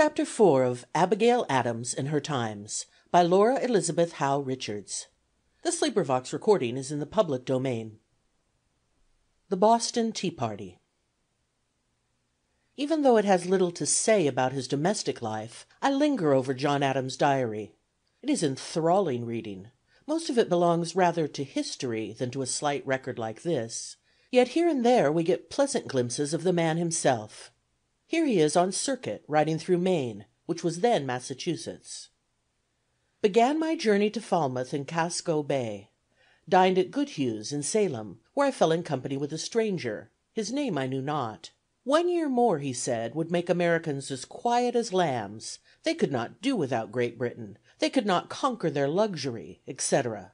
CHAPTER IV of Abigail Adams and Her Times by Laura Elizabeth Howe Richards. (1859 ) The public domain. The Boston Tea Party. Even though it has little to say about his domestic life, I linger over John Adams' diary. It is enthralling reading; most of it belongs rather to history than to a slight record like this; yet here and there we get pleasant glimpses of the man himself. Here he is on circuit riding through Maine, which was then Massachusetts: "Began my journey to Falmouth in Casco Bay. Dined at Goodhue's in Salem, where I fell in company with a stranger; his name I knew not. One year more, he said, would make Americans as quiet as lambs; they could not do without Great Britain; they could not conquer their luxury, etc.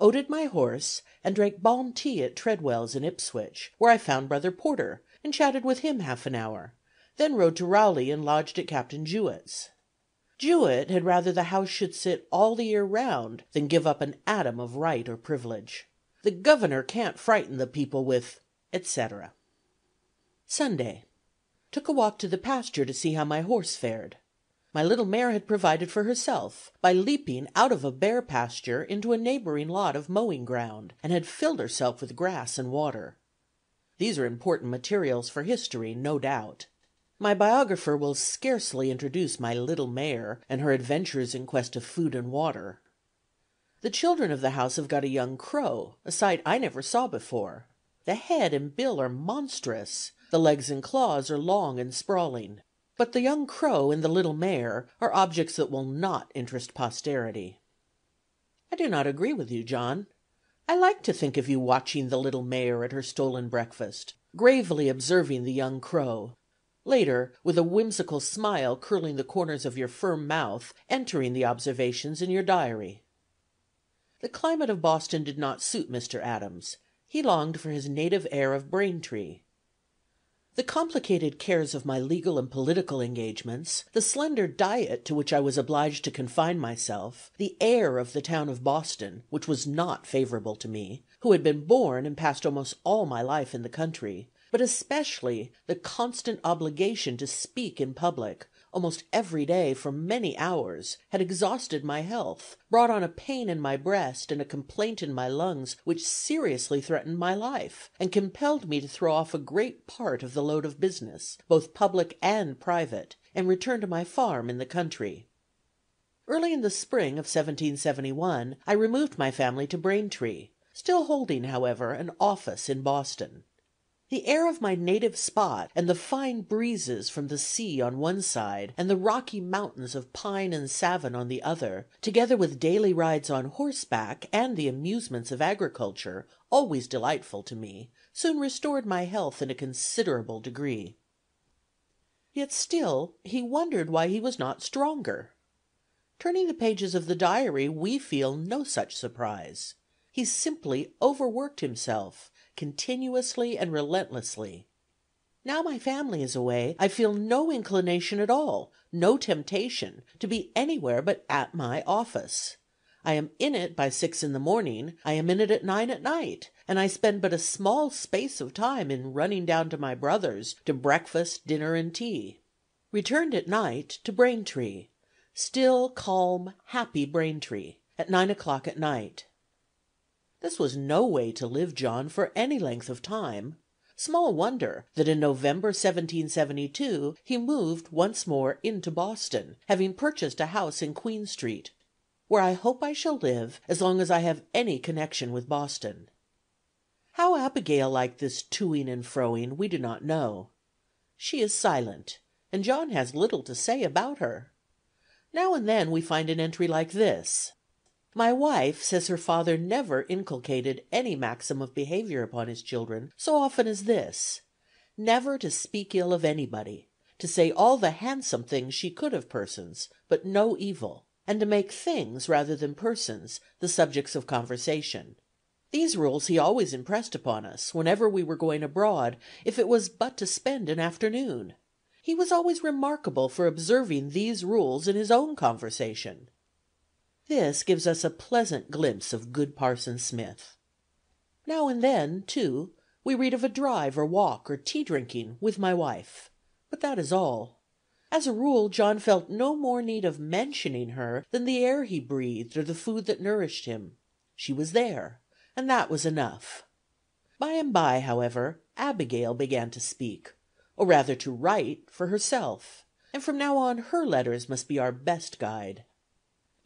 Oated my horse, and drank balm tea at Treadwell's in Ipswich, where I found Brother Porter, and chatted with him half an hour; then rode to Rowley and lodged at Captain Jewett's. Jewett had rather the house should sit all the year round than give up an atom of right or privilege. The Governor can't frighten the people with, etc. Sunday. Took a walk to the pasture to see how my horse fared. My little mare had provided for herself by leaping out of a bare pasture into a neighboring lot of mowing ground, and had filled herself with grass and water. These are important materials for history, no doubt. My biographer will scarcely introduce my little mare and her adventures in quest of food and water. The children of the house have got a young crow, a sight I never saw before. The head and bill are monstrous; the legs and claws are long and sprawling. But the young crow and the little mare are objects that will not interest posterity. I do not agree with you, John. I like to think of you watching the little mare at her stolen breakfast, gravely observing the young crow later, with a whimsical smile curling the corners of your firm mouth, entering the observations in your diary. The climate of Boston did not suit Mr. Adams; he longed for his native air of Braintree. The complicated cares of my legal and political engagements, the slender diet to which I was obliged to confine myself, the air of the town of Boston, which was not favorable to me, who had been born and passed almost all my life in the country but especially the constant obligation to speak in public, almost every day for many hours, had exhausted my health, brought on a pain in my breast and a complaint in my lungs which seriously threatened my life, and compelled me to throw off a great part of the load of business, both public and private, and return to my farm in the country. Early in the spring of 1771 I removed my family to Braintree, still holding, however, an office in Boston. The air of my native spot, and the fine breezes from the sea on one side, and the Rocky Mountains of pine and savin on the other, together with daily rides on horseback and the amusements of agriculture, always delightful to me, soon restored my health in a considerable degree. Yet still he wondered why he was not stronger. Turning the pages of the diary we feel no such surprise. He simply overworked himself continuously and relentlessly. Now my family is away, I feel no inclination at all, no temptation, to be anywhere but at my office. I am in it by six in the morning, I am in it at nine at night, and I spend but a small space of time in running down to my brother's to breakfast, dinner and tea. Returned at night to Braintree. Still, calm, happy Braintree, at nine o'clock at night. This was no way to live, John, for any length of time. Small wonder that in November, 1772, he moved once more into Boston, having purchased a house in Queen Street, "where I hope I shall live as long as I have any connection with Boston." How Abigail liked this toing and froing we do not know. She is silent, and John has little to say about her. Now and then we find an entry like this. My wife says her father never inculcated any maxim of behavior upon his children so often as this: never to speak ill of anybody; to say all the handsome things she could of persons, but no evil; and to make things, rather than persons, the subjects of conversation. These rules he always impressed upon us, whenever we were going abroad, if it was but to spend an afternoon. He was always remarkable for observing these rules in his own conversation. This gives us a pleasant glimpse of good Parson Smith. Now and then, too, we read of a drive or walk or tea drinking with my wife. But that is all. As a rule, John felt no more need of mentioning her than the air he breathed or the food that nourished him. She was there, and that was enough. By and by, however, Abigail began to speak, or rather to write, for herself, and from now on her letters must be our best guide.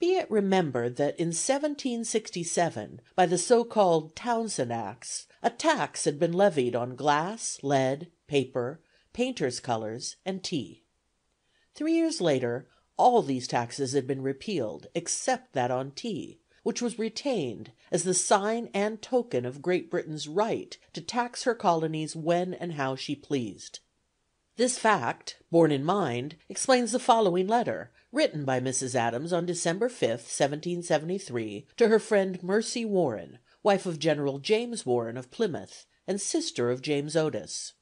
Be it remembered that in 1767, by the so called Townshend Acts, a tax had been levied on glass, lead, paper, painters' colors, and tea. Three years later all these taxes had been repealed except that on tea, which was retained as the sign and token of Great Britain's right to tax her colonies when and how she pleased. This fact, borne in mind, explains the following letter, written by Mrs. Adams on December 5, 1773, to her friend Mercy Warren, wife of General James Warren of Plymouth, and sister of James Otis: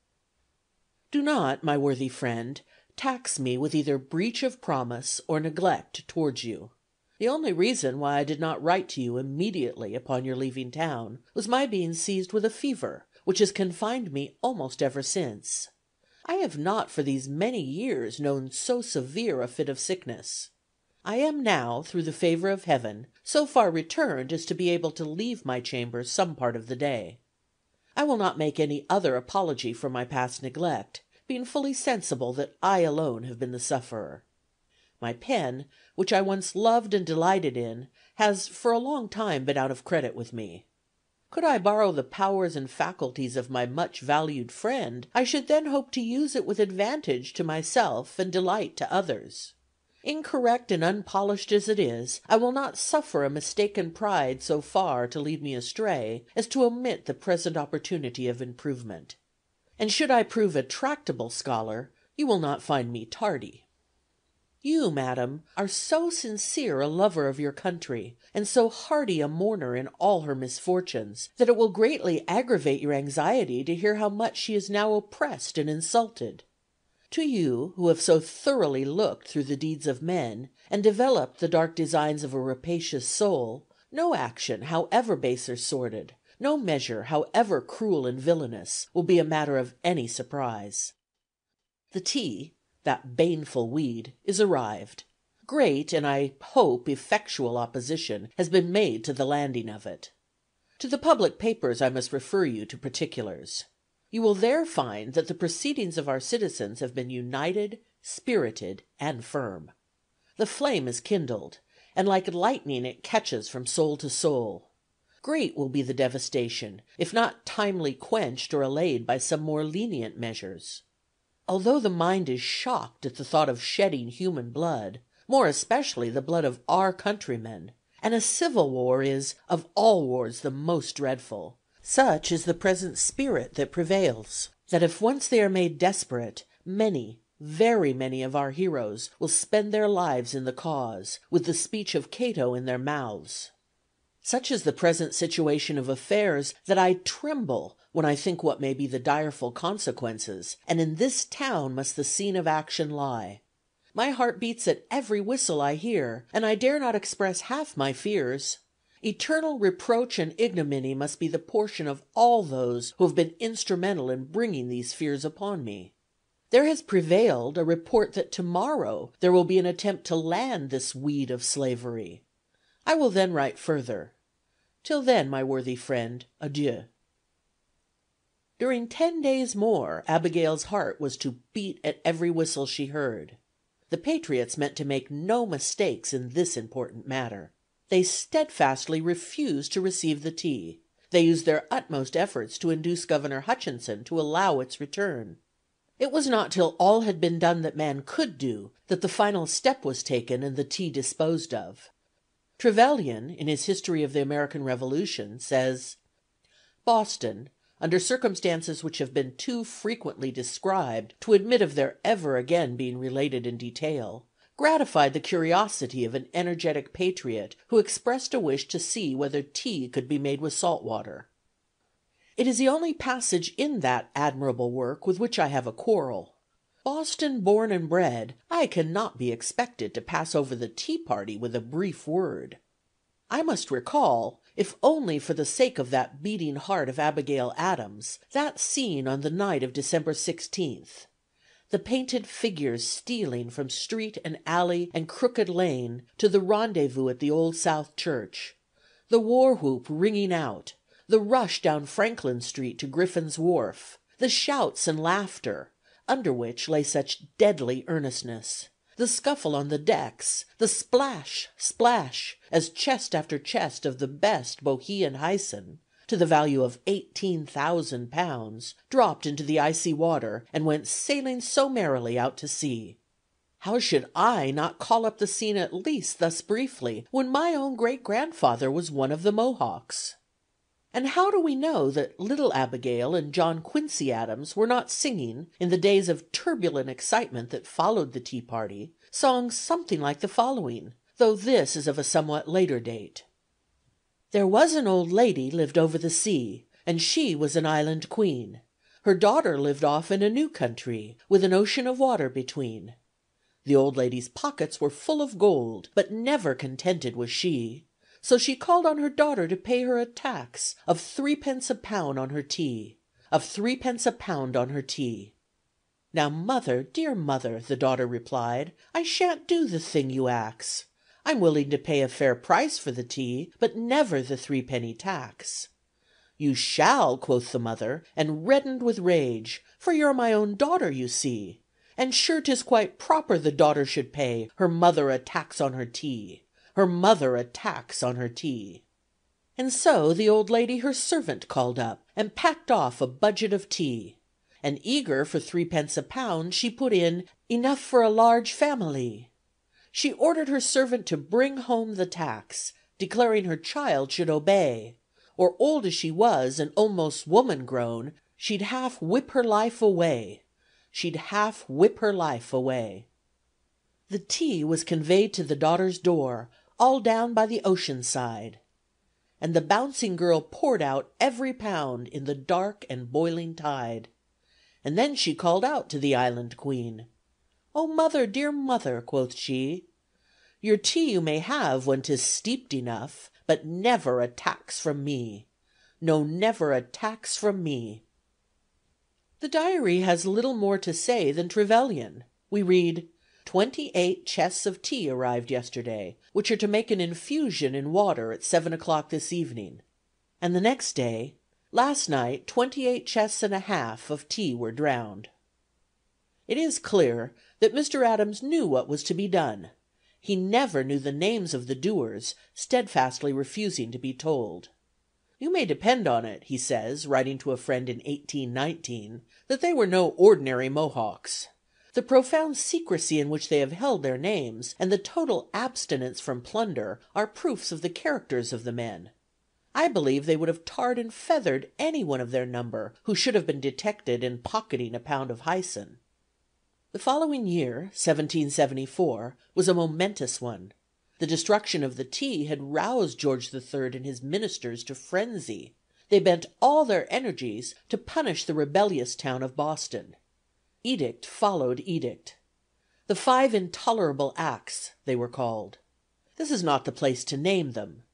"Do not, my worthy friend, tax me with either breach of promise or neglect towards you. The only reason why I did not write to you immediately upon your leaving town was my being seized with a fever, which has confined me almost ever since. I have not for these many years known so severe a fit of sickness. I am now, through the favor of Heaven, so far returned as to be able to leave my chamber some part of the day. I will not make any other apology for my past neglect, being fully sensible that I alone have been the sufferer. My pen, which I once loved and delighted in, has for a long time been out of credit with me. Could I borrow the powers and faculties of my much valued friend, I should then hope to use it with advantage to myself and delight to others. Incorrect and unpolished as it is, I will not suffer a mistaken pride so far to lead me astray as to omit the present opportunity of improvement. And should I prove a tractable scholar, you will not find me tardy. You, madam, are so sincere a lover of your country, and so hearty a mourner in all her misfortunes, that it will greatly aggravate your anxiety to hear how much she is now oppressed and insulted. To you, who have so thoroughly looked through the deeds of men, and developed the dark designs of a rapacious soul, no action, however base or sordid, no measure, however cruel and villanous, will be a matter of any surprise. The tea that baneful weed, is arrived. Great, and I hope effectual opposition has been made to the landing of it. To the public papers I must refer you to particulars. You will there find that the proceedings of our citizens have been united, spirited, and firm. The flame is kindled, and like lightning it catches from soul to soul. Great will be the devastation, if not timely quenched or allayed by some more lenient measures. Although the mind is shocked at the thought of shedding human blood, more especially the blood of our countrymen, and a civil war is of all wars the most dreadful, such is the present spirit that prevails, that if once they are made desperate, many, very many of our heroes will spend their lives in the cause, with the speech of Cato in their mouths. Such is the present situation of affairs that I tremble when I think what may be the direful consequences, and in this town must the scene of action lie. My heart beats at every whistle I hear, and I dare not express half my fears. Eternal reproach and ignominy must be the portion of all those who have been instrumental in bringing these fears upon me. There has prevailed a report that to morrow there will be an attempt to land this weed of slavery. I will then write further. Till then, my worthy friend, adieu. During ten days more Abigail's heart was to beat at every whistle she heard. The patriots meant to make no mistakes in this important matter. They steadfastly refused to receive the tea. They used their utmost efforts to induce Governor Hutchinson to allow its return. It was not till all had been done that man could do that the final step was taken and the tea disposed of. Trevelyan, in his History of the American Revolution, says: "Boston, under circumstances which have been too frequently described to admit of their ever again being related in detail, gratified the curiosity of an energetic patriot who expressed a wish to see whether tea could be made with salt water. It is the only passage in that admirable work with which I have a quarrel. Boston born and bred, I cannot be expected to pass over the tea party with a brief word. I must recall, if only for the sake of that beating heart of Abigail Adams, that scene on the night of December 16th. the painted figures stealing from street and alley and crooked lane to the rendezvous at the Old South Church; the war whoop ringing out; the rush down Franklin Street to Griffin's Wharf; the shouts and laughter, under which lay such deadly earnestness; the scuffle on the decks; the splash, splash, as chest after chest of the best Bohea Hyson to the value of eighteen thousand pounds dropped into the icy water and went sailing so merrily out to sea. How should I not call up the scene at least thus briefly, when my own great grandfather was one of the Mohawks? And how do we know that little Abigail and John Quincy Adams were not singing, in the days of turbulent excitement that followed the tea party, songs something like the following, though this is of a somewhat later date: There was an old lady lived over the sea, And she was an island queen; Her daughter lived off in a new country, With an ocean of water between. The old lady's pockets were full of gold, But never contented was she; So she called on her daughter to pay her a tax Of threepence a pound on her tea, Of threepence a pound on her tea. "Now, mother, dear mother," the daughter replied, "I shan't do the thing you ax; I'm willing to pay a fair price for the tea, But never the threepenny tax." "You shall," quoth the mother, and reddened with rage, "For you're my own daughter, you see; And sure 'tis quite proper the daughter should pay Her mother a tax on her tea, Her mother a tax on her tea." And so the old lady her servant called up, And packed off a budget of tea; And eager for threepence a pound, she put in "Enough for a large family." She ordered her servant to bring home the tax, declaring her child should obey, Or old as she was, and almost woman grown, She'd half whip her life away, She'd half whip her life away. The tea was conveyed to the daughter's door, All down by the ocean side, And the bouncing girl poured out every pound In the dark and boiling tide. And then she called out to the Island Queen, "O mother, dear mother," quoth she, "Your tea you may have when 'tis steeped enough, But never a tax from me, No, never a tax from me." The diary has little more to say than Trevelyan. We read: "Twenty eight chests of tea arrived yesterday, which are to make an infusion in water at seven o'clock this evening," and the next day: "Last night twenty eight chests and a half of tea were drowned." It is clear that Mr. Adams knew what was to be done. He never knew the names of the doers, steadfastly refusing to be told. "You may depend on it," he says, writing to a friend in 1819, "that they were no ordinary Mohawks. The profound secrecy in which they have held their names, and the total abstinence from plunder, are proofs of the characters of the men. I believe they would have tarred and feathered any one of their number who should have been detected in pocketing a pound of Hyson." The following year, 1774, was a momentous one. The destruction of the tea had roused George III and his ministers to frenzy. They bent all their energies to punish the rebellious town of Boston. Edict followed edict. The Five Intolerable Acts they were called. This is not the place to name them.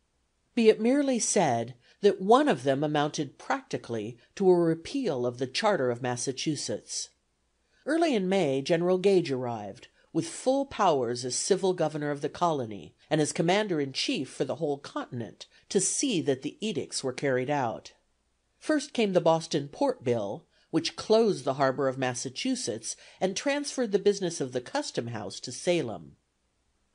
Be it merely said that one of them amounted practically to a repeal of the charter of Massachusetts. Early in May General Gage arrived, with full powers as civil governor of the colony, and as commander in chief for the whole continent, to see that the edicts were carried out. First came the Boston Port Bill, which closed the harbor of Massachusetts and transferred the business of the custom house to Salem.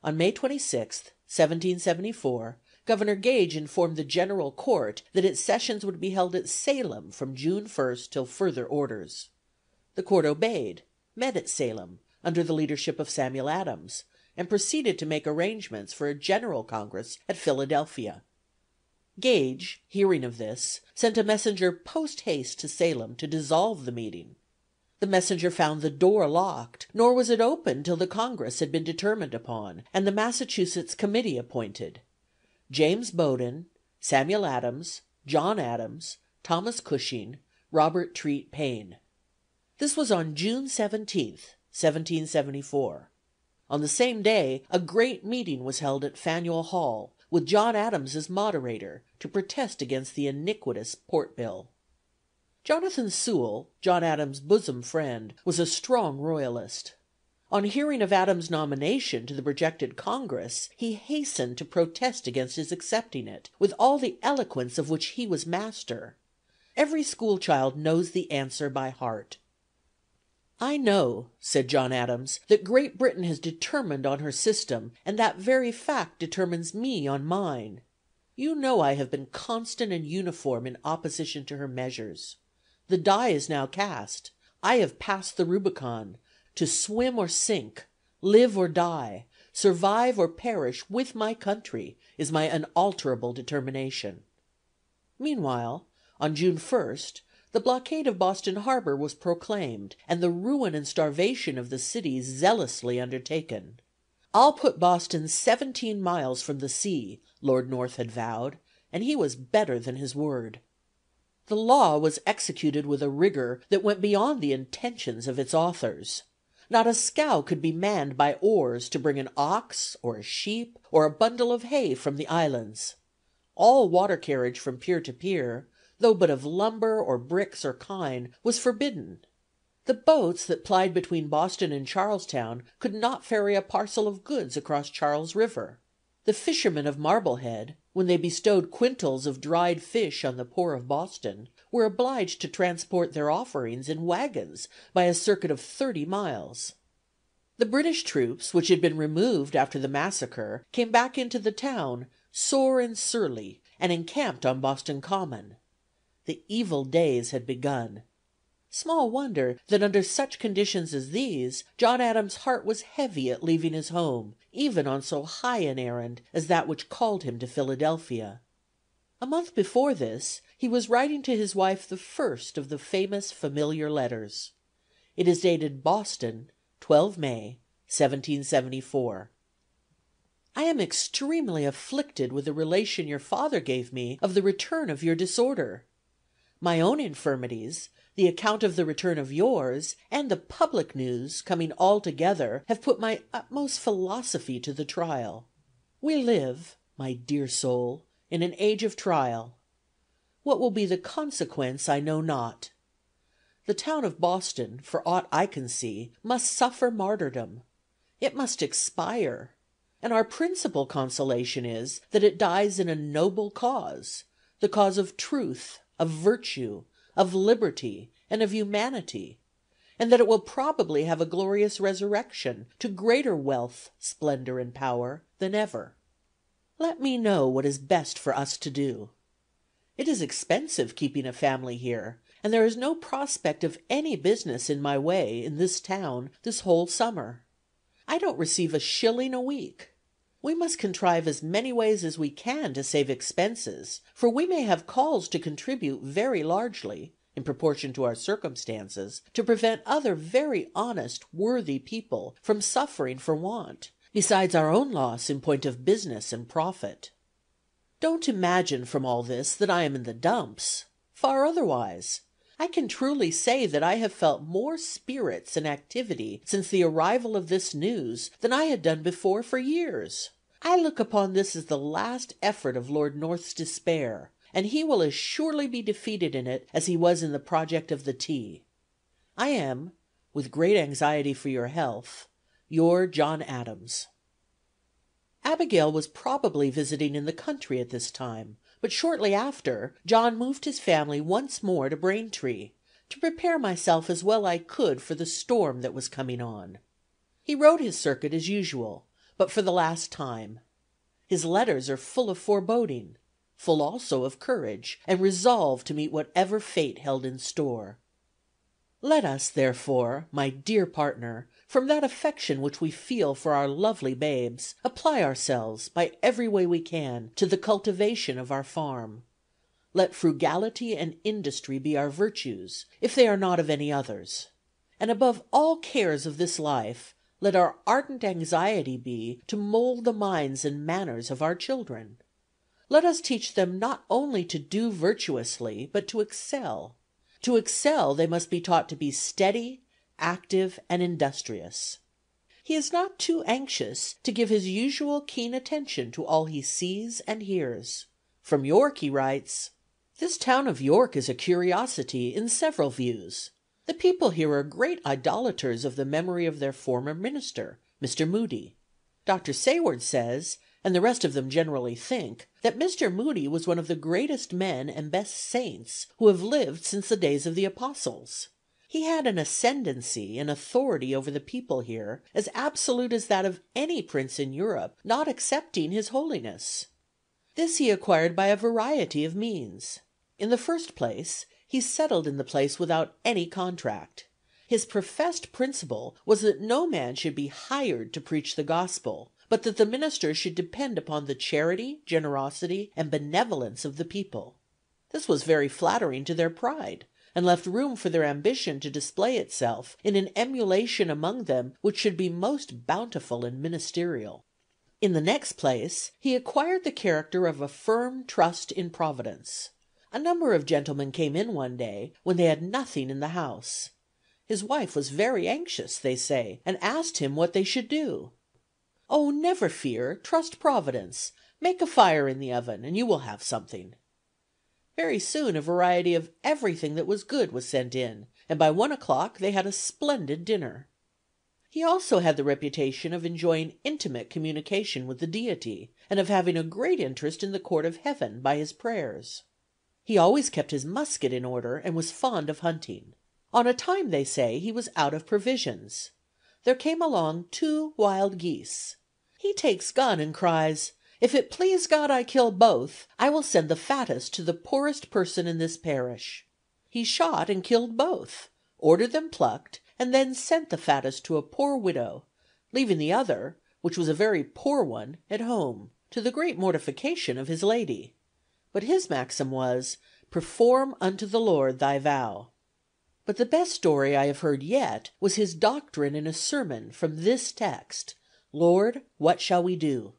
On May 26, 1774, Governor Gage informed the General Court that its sessions would be held at Salem from June 1 till further orders. The court obeyed, met at Salem, under the leadership of Samuel Adams, and proceeded to make arrangements for a general congress at Philadelphia. Gage, hearing of this, sent a messenger post haste to Salem to dissolve the meeting. The messenger found the door locked, nor was it opened till the congress had been determined upon, and the Massachusetts committee appointed, James Bowdoin, Samuel Adams, John Adams, Thomas Cushing, Robert Treat Paine. This was on June 17, 1774. On the same day a great meeting was held at Faneuil Hall, with John Adams as moderator, to protest against the iniquitous Port Bill. Jonathan Sewall, John Adams' bosom friend, was a strong royalist. On hearing of Adams' nomination to the projected Congress, he hastened to protest against his accepting it, with all the eloquence of which he was master. Every school child knows the answer by heart. "I know," said John Adams, "that Great Britain has determined on her system, and that very fact determines me on mine. You know I have been constant and uniform in opposition to her measures. The die is now cast. I have passed the Rubicon. To swim or sink, live or die, survive or perish with my country, is my unalterable determination." Meanwhile, on June 1st, the blockade of Boston harbor was proclaimed, and the ruin and starvation of the city zealously undertaken. "I'll put Boston seventeen miles from the sea," Lord North had vowed, and he was better than his word. The law was executed with a rigor that went beyond the intentions of its authors. Not a scow could be manned by oars to bring an ox, or a sheep, or a bundle of hay from the islands. All water carriage from pier to pier, though but of lumber or bricks or kine, was forbidden. The boats that plied between Boston and Charlestown could not ferry a parcel of goods across Charles River. The fishermen of Marblehead, when they bestowed quintals of dried fish on the poor of Boston, were obliged to transport their offerings in wagons by a circuit of thirty miles. The British troops, which had been removed after the massacre, came back into the town, sore and surly, and encamped on Boston Common. The evil days had begun. Small wonder that under such conditions as these, John Adams' heart was heavy at leaving his home, even on so high an errand as that which called him to Philadelphia. A month before this he was writing to his wife the first of the famous familiar letters. It is dated Boston, 12 May, 1774. I am extremely afflicted with the relation your father gave me of the return of your disorder. My own infirmities, the account of the return of yours, and the public news, coming all together, have put my utmost philosophy to the trial. We live, my dear soul, in an age of trial. What will be the consequence I know not. The town of Boston, for aught I can see, must suffer martyrdom. It must expire. And our principal consolation is, that it dies in a noble cause, the cause of truth of virtue, of liberty, and of humanity, and that it will probably have a glorious resurrection to greater wealth, splendor, and power than ever. Let me know what is best for us to do. It is expensive keeping a family here, and there is no prospect of any business in my way in this town this whole summer. I don't receive a shilling a week. We must contrive as many ways as we can to save expenses, for we may have calls to contribute very largely, in proportion to our circumstances, to prevent other very honest, worthy people from suffering for want, besides our own loss in point of business and profit. Don't imagine from all this that I am in the dumps. Far otherwise. I can truly say that I have felt more spirits and activity since the arrival of this news than I had done before for years. I look upon this as the last effort of Lord North's despair, and he will as surely be defeated in it as he was in the project of the tea. I am, with great anxiety for your health, your John Adams. Abigail was probably visiting in the country at this time, but shortly after, John moved his family once more to Braintree, to prepare myself as well as I could for the storm that was coming on. He rode his circuit as usual, but for the last time. His letters are full of foreboding, full also of courage and resolve to meet whatever fate held in store. Let us, therefore, my dear partner, from that affection which we feel for our lovely babes, apply ourselves, by every way we can, to the cultivation of our farm. Let frugality and industry be our virtues, if they are not of any others. And above all cares of this life, let our ardent anxiety be to mold the minds and manners of our children. Let us teach them not only to do virtuously, but to excel. To excel they must be taught to be steady, active, and industrious. He is not too anxious to give his usual keen attention to all he sees and hears. From York he writes. This town of York is a curiosity in several views. The people here are great idolaters of the memory of their former minister, Mr. Moody. Dr. Sayward says, and the rest of them generally think, that Mr. Moody was one of the greatest men and best saints who have lived since the days of the apostles. He had an ascendency and authority over the people here as absolute as that of any prince in Europe, not excepting his holiness. This he acquired by a variety of means. In the first place, he settled in the place without any contract. His professed principle was that no man should be hired to preach the gospel, but that the minister should depend upon the charity, generosity, and benevolence of the people. This was very flattering to their pride, and left room for their ambition to display itself in an emulation among them which should be most bountiful and ministerial. In the next place, he acquired the character of a firm trust in Providence. A number of gentlemen came in one day, when they had nothing in the house. His wife was very anxious, they say, and asked him what they should do. "Oh, never fear; trust Providence; make a fire in the oven, and you will have something." Very soon a variety of everything that was good was sent in, and by one o'clock they had a splendid dinner. He also had the reputation of enjoying intimate communication with the Deity, and of having a great interest in the court of heaven by his prayers. He always kept his musket in order, and was fond of hunting. On a time, they say, he was out of provisions. There came along two wild geese. He takes gun and cries, "If it please God I kill both, I will send the fattest to the poorest person in this parish." He shot and killed both, ordered them plucked, and then sent the fattest to a poor widow, leaving the other, which was a very poor one, at home, to the great mortification of his lady. But his maxim was, "Perform unto the Lord thy vow." But the best story I have heard yet was his doctrine in a sermon from this text, "Lord, what shall we do?"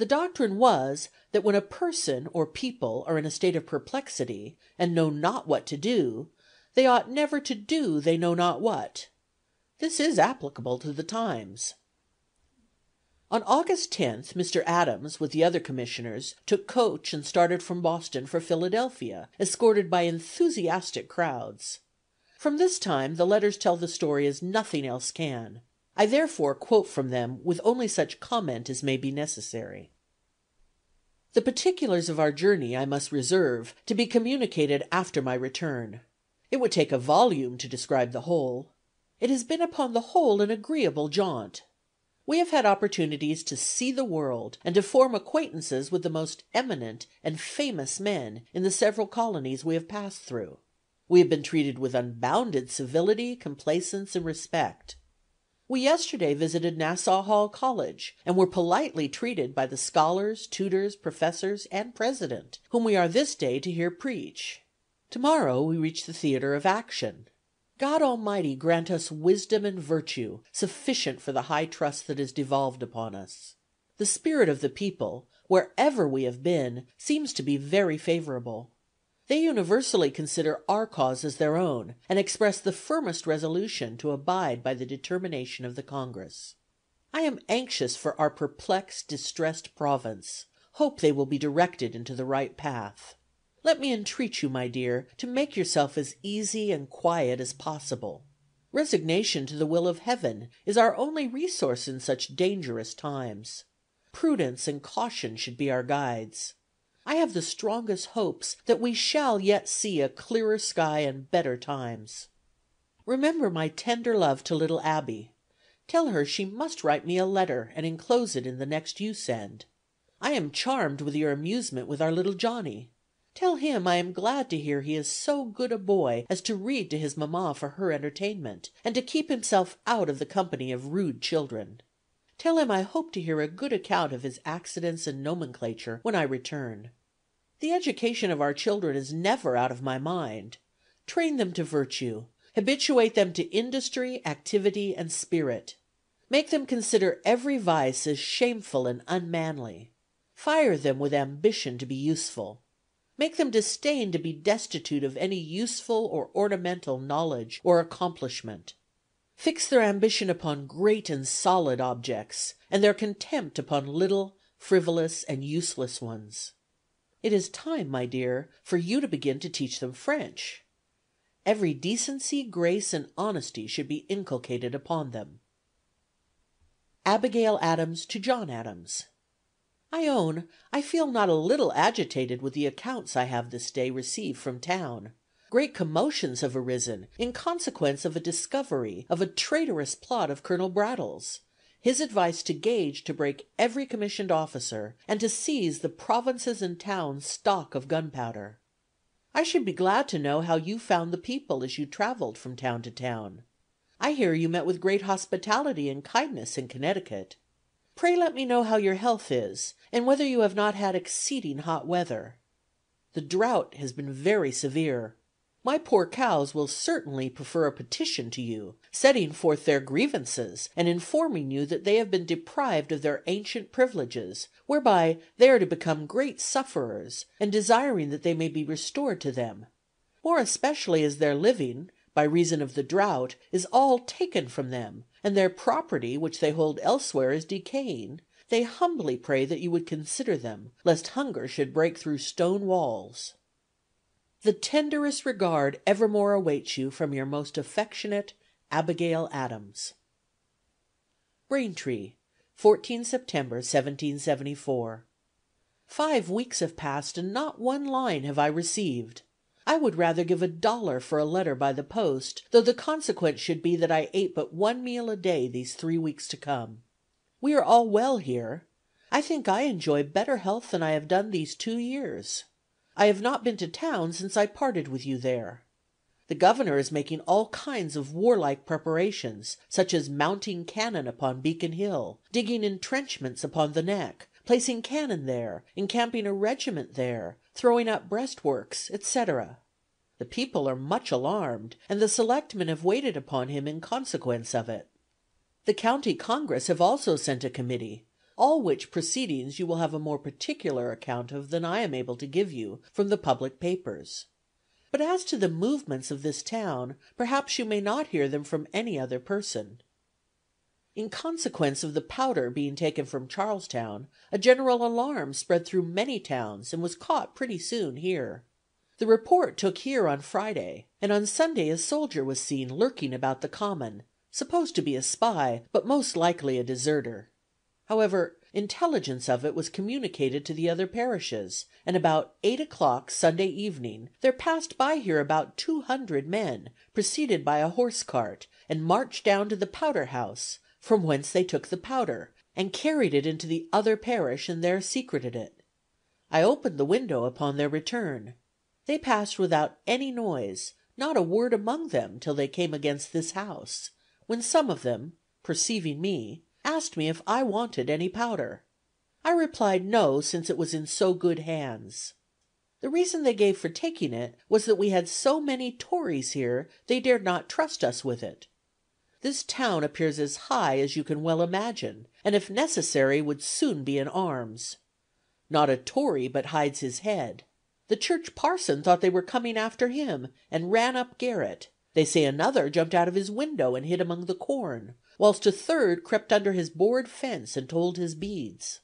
The doctrine was, that when a person or people are in a state of perplexity, and know not what to do, they ought never to do they know not what. This is applicable to the times. On August 10th Mr. Adams, with the other commissioners, took coach and started from Boston for Philadelphia, escorted by enthusiastic crowds. From this time the letters tell the story as nothing else can. I therefore quote from them with only such comment as may be necessary. The particulars of our journey I must reserve to be communicated after my return. It would take a volume to describe the whole. It has been upon the whole an agreeable jaunt. We have had opportunities to see the world, and to form acquaintances with the most eminent and famous men in the several colonies we have passed through. We have been treated with unbounded civility, complaisance, and respect. We yesterday visited Nassau Hall College, and were politely treated by the scholars, tutors, professors, and president, whom we are this day to hear preach. To morrow we reach the theatre of action. God Almighty grant us wisdom and virtue sufficient for the high trust that is devolved upon us. The spirit of the people, wherever we have been, seems to be very favorable. They universally consider our cause as their own, and express the firmest resolution to abide by the determination of the Congress. I am anxious for our perplexed, distressed province; hope they will be directed into the right path. Let me entreat you, my dear, to make yourself as easy and quiet as possible. Resignation to the will of Heaven is our only resource in such dangerous times. Prudence and caution should be our guides. I have the strongest hopes that we shall yet see a clearer sky and better times. Remember my tender love to little Abby. Tell her she must write me a letter and enclose it in the next you send. I am charmed with your amusement with our little Johnny. Tell him I am glad to hear he is so good a boy as to read to his mamma for her entertainment, and to keep himself out of the company of rude children. Tell him I hope to hear a good account of his accidence and nomenclature when I return. The education of our children is never out of my mind. Train them to virtue; habituate them to industry, activity, and spirit. Make them consider every vice as shameful and unmanly. Fire them with ambition to be useful. Make them disdain to be destitute of any useful or ornamental knowledge or accomplishment. Fix their ambition upon great and solid objects, and their contempt upon little, frivolous, and useless ones. It is time, my dear, for you to begin to teach them French. Every decency, grace and honesty should be inculcated upon them." Abigail Adams to John Adams: I own I feel not a little agitated with the accounts I have this day received from town. Great commotions have arisen in consequence of a discovery of a traitorous plot of Colonel Brattle's his advice to Gage to break every commissioned officer, and to seize the province's and towns' stock of gunpowder. I should be glad to know how you found the people as you traveled from town to town. I hear you met with great hospitality and kindness in Connecticut. Pray let me know how your health is, and whether you have not had exceeding hot weather. The drought has been very severe. My poor cows will certainly prefer a petition to you, setting forth their grievances, and informing you that they have been deprived of their ancient privileges, whereby they are to become great sufferers, and desiring that they may be restored to them; more especially as their living, by reason of the drought, is all taken from them, and their property which they hold elsewhere is decaying, they humbly pray that you would consider them, lest hunger should break through stone walls. The tenderest regard evermore awaits you from your most affectionate Abigail Adams. Braintree, 14 September, 1774. Five weeks have passed and not one line have I received. I would rather give a dollar for a letter by the post, though the consequence should be that I ate but one meal a day these three weeks to come. We are all well here. I think I enjoy better health than I have done these two years. I have not been to town since I parted with you there. The Governor is making all kinds of warlike preparations, such as mounting cannon upon Beacon Hill, digging intrenchments upon the Neck, placing cannon there, encamping a regiment there, throwing up breastworks, etc. The people are much alarmed, and the selectmen have waited upon him in consequence of it. The County Congress have also sent a committee all which proceedings you will have a more particular account of than I am able to give you from the public papers. But as to the movements of this town, perhaps you may not hear them from any other person. In consequence of the powder being taken from Charlestown, a general alarm spread through many towns, and was caught pretty soon here. The report took here on Friday, and on Sunday a soldier was seen lurking about the common, supposed to be a spy, but most likely a deserter. However, intelligence of it was communicated to the other parishes, and about eight o'clock Sunday evening there passed by here about two hundred men, preceded by a horse cart, and marched down to the powder house, from whence they took the powder, and carried it into the other parish and there secreted it. I opened the window upon their return. They passed without any noise, not a word among them till they came against this house, when some of them, perceiving me, asked me if I wanted any powder. I replied no, since it was in so good hands. The reason they gave for taking it was that we had so many Tories here they dared not trust us with it. This town appears as high as you can well imagine, and if necessary would soon be in arms. Not a Tory but hides his head. The church parson thought they were coming after him, and ran up garret; they say another jumped out of his window and hid among the corn whilst a third crept under his board fence and told his beads.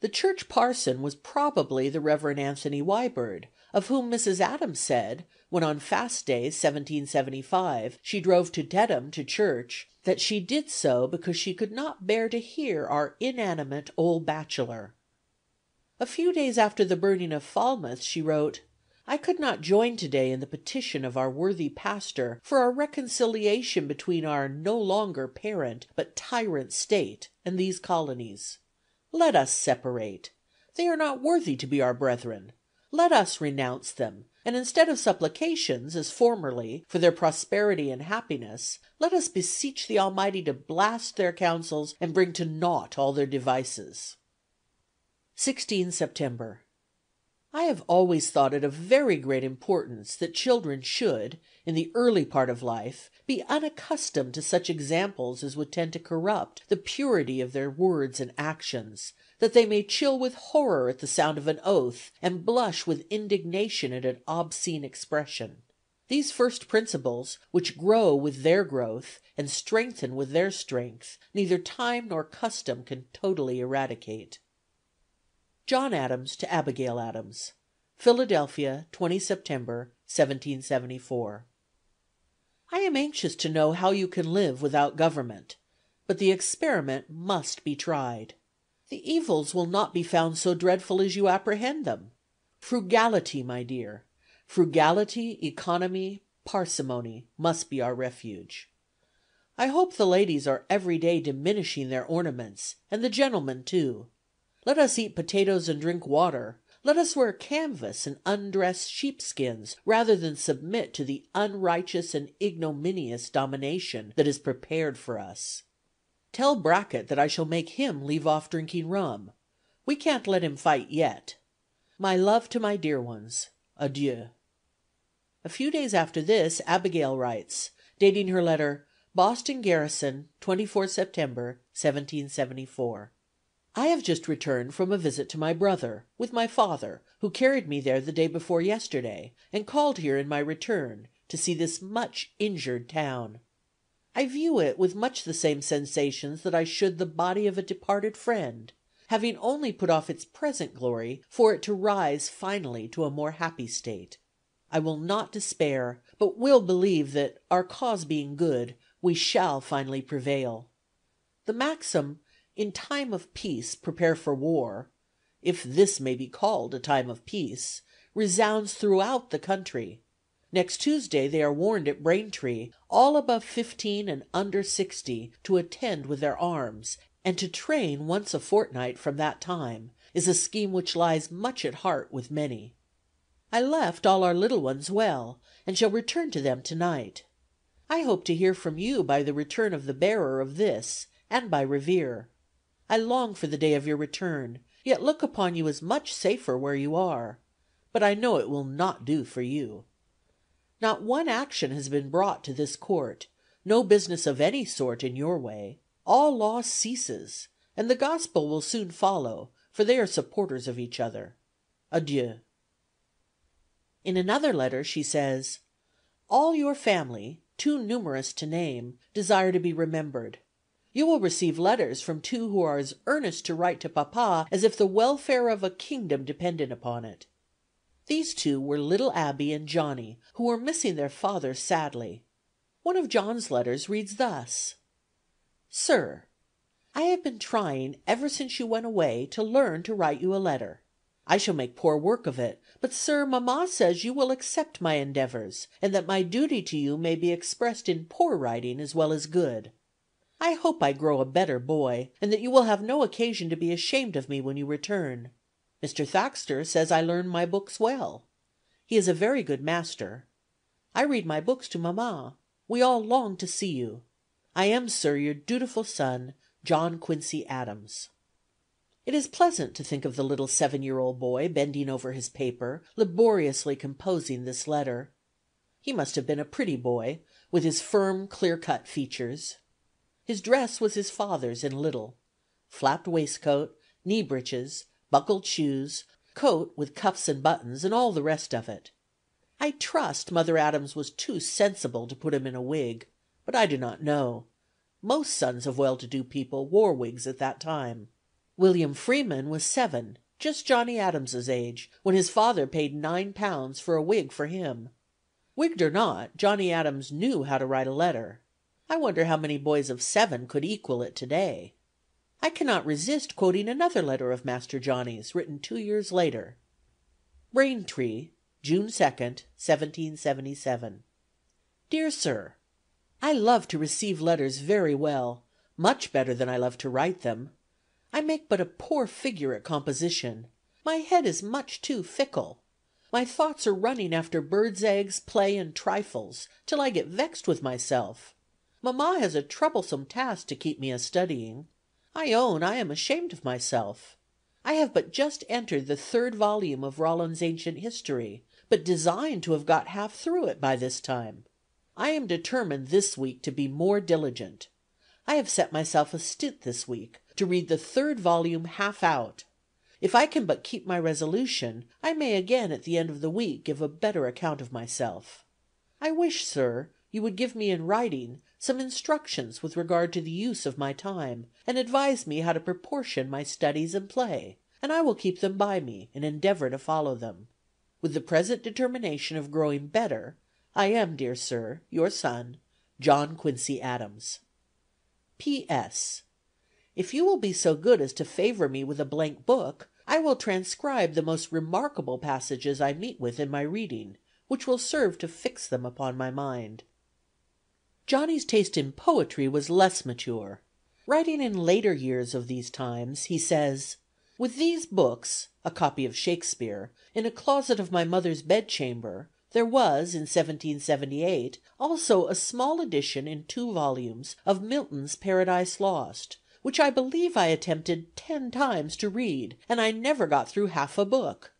The church parson was probably the Rev. Anthony Wibird, of whom Mrs. Adams said, when on Fast Day, 1775, she drove to Dedham to church, that she did so because she could not bear to hear our inanimate old bachelor. A few days after the burning of Falmouth she wrote: I could not join to day in the petition of our worthy pastor for a reconciliation between our no longer parent but tyrant State and these colonies. Let us separate. They are not worthy to be our brethren. Let us renounce them, and instead of supplications, as formerly, for their prosperity and happiness, let us beseech the Almighty to blast their counsels and bring to naught all their devices. 16 September. I have always thought it of very great importance that children should, in the early part of life, be unaccustomed to such examples as would tend to corrupt the purity of their words and actions, that they may chill with horror at the sound of an oath, and blush with indignation at an obscene expression. These first principles, which grow with their growth, and strengthen with their strength, neither time nor custom can totally eradicate. John Adams to Abigail Adams. Philadelphia, 20 September, 1774. I am anxious to know how you can live without government; but the experiment must be tried. The evils will not be found so dreadful as you apprehend them. Frugality, my dear, frugality, economy, parsimony, must be our refuge. I hope the ladies are every day diminishing their ornaments, and the gentlemen too. Let us eat potatoes and drink water. Let us wear canvas and undress sheepskins rather than submit to the unrighteous and ignominious domination that is prepared for us. Tell Brackett that I shall make him leave off drinking rum. We can't let him fight yet. My love to my dear ones. Adieu. A few days after this Abigail writes, dating her letter Boston Garrison, 24 September, 1774. I have just returned from a visit to my brother, with my father, who carried me there the day before yesterday, and called here in my return, to see this much injured town. I view it with much the same sensations that I should the body of a departed friend, having only put off its present glory for it to rise finally to a more happy state. I will not despair, but will believe that, our cause being good, we shall finally prevail. The maxim in time of peace prepare for war if this may be called a time of peace resounds throughout the country. Next Tuesday they are warned at Braintree, all above fifteen and under sixty, to attend with their arms, and to train once a fortnight from that time, is a scheme which lies much at heart with many. I left all our little ones well, and shall return to them to night. I hope to hear from you by the return of the bearer of this, and by Revere. I long for the day of your return, yet look upon you as much safer where you are. But I know it will not do for you. Not one action has been brought to this court, no business of any sort in your way. All law ceases, and the gospel will soon follow, for they are supporters of each other. Adieu. In another letter she says: "All your family, too numerous to name, desire to be remembered. You will receive letters from two who are as earnest to write to papa as if the welfare of a kingdom depended upon it. These two were little Abby and Johnny, who were missing their father sadly. One of John's letters reads thus: "Sir: I have been trying ever since you went away to learn to write you a letter. I shall make poor work of it, but, sir, mamma says you will accept my endeavors, and that my duty to you may be expressed in poor writing as well as good. I hope I grow a better boy, and that you will have no occasion to be ashamed of me when you return. Mr. Thaxter says I learn my books well. He is a very good master. I read my books to mamma. We all long to see you. I am, sir, your dutiful son, John Quincy Adams." It is pleasant to think of the little seven year old boy bending over his paper, laboriously composing this letter. He must have been a pretty boy, with his firm, clear cut features. His dress was his father's in little: flapped waistcoat, knee breeches, buckled shoes, coat with cuffs and buttons, and all the rest of it. I trust Mother Adams was too sensible to put him in a wig, but I do not know. Most sons of well to do people wore wigs at that time. William Freeman was seven, just Johnny Adams's age, when his father paid nine pounds for a wig for him. Wigged or not, Johnny Adams knew how to write a letter. I wonder how many boys of seven could equal it to day. I cannot resist quoting another letter of Master Johnny's, written two years later: "Braintree, June 2, 1777. "Dear Sir: I love to receive letters very well, much better than I love to write them. I make but a poor figure at composition. My head is much too fickle. My thoughts are running after birds' eggs, play, and trifles, till I get vexed with myself. Mamma has a troublesome task to keep me a studying. I own I am ashamed of myself. I have but just entered the third volume of Rollin's Ancient History, but design to have got half through it by this time. I am determined this week to be more diligent. I have set myself a stint this week, to read the third volume half out. If I can but keep my resolution, I may again at the end of the week give a better account of myself. I wish, sir, you would give me in writing some instructions with regard to the use of my time, and advise me how to proportion my studies and play, and I will keep them by me, and endeavor to follow them. With the present determination of growing better, I am, dear sir, your son, JOHN QUINCY ADAMS. P. S. If you will be so good as to favor me with a blank book, I will transcribe the most remarkable passages I meet with in my reading, which will serve to fix them upon my mind. Johnny's taste in poetry was less mature. Writing in later years of these times, he says: "With these books (a copy of Shakespeare) in a closet of my mother's bedchamber, there was, in 1778, also a small edition in two volumes of Milton's Paradise Lost, which I believe I attempted ten times to read, and I never got through half a book.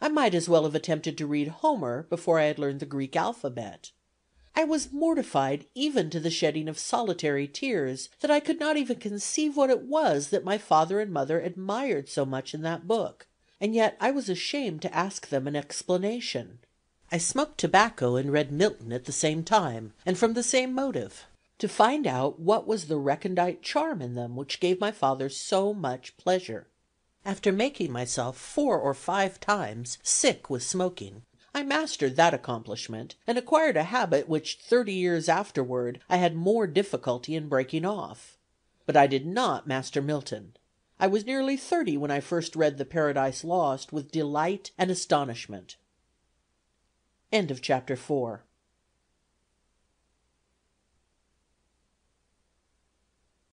I might as well have attempted to read Homer before I had learned the Greek alphabet. I was mortified even to the shedding of solitary tears that I could not even conceive what it was that my father and mother admired so much in that book, and yet I was ashamed to ask them an explanation. I smoked tobacco and read Milton at the same time, and from the same motive to find out what was the recondite charm in them which gave my father so much pleasure. After making myself four or five times sick with smoking, I mastered that accomplishment, and acquired a habit which thirty years afterward I had more difficulty in breaking off. But I did not master Milton. I was nearly thirty when I first read the Paradise Lost with delight and astonishment." CHAPTER V.